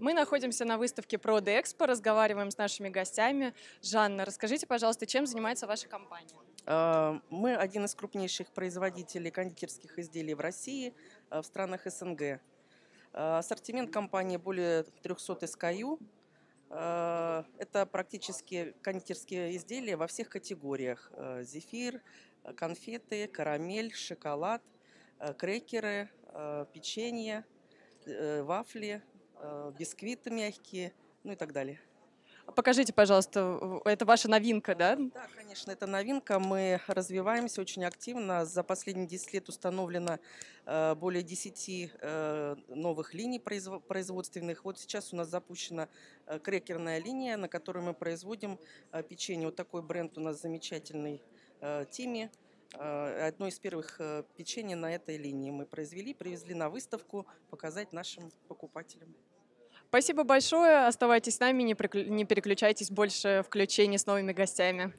Мы находимся на выставке ProDexpo, разговариваем с нашими гостями. Жанна, расскажите, пожалуйста, чем занимается ваша компания? А, Мы один из крупнейших производителей кондитерских изделий в России, а, в странах СНГ. А, Ассортимент компании более 300 SKU. Это практически кондитерские изделия во всех категориях. Зефир, конфеты, карамель, шоколад, крекеры, печенье, э, вафли, бисквиты мягкие, ну и так далее. Покажите, пожалуйста, это ваша новинка, да? Да, конечно, это новинка. Мы развиваемся очень активно. За последние 10 лет установлено э, более 10 э, новых линий произво- производственных. Вот сейчас у нас запущена э, крекерная линия, на которой мы производим э, печенье. Вот такой бренд у нас замечательный э, Тими. Э, Одно из первых э, печенье на этой линии мы произвели, привезли на выставку, показать нашим покупателям. Спасибо большое. Оставайтесь с нами, не, переключайтесь больше включений с новыми гостями.